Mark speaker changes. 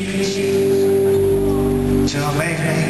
Speaker 1: you. Can choose to make me.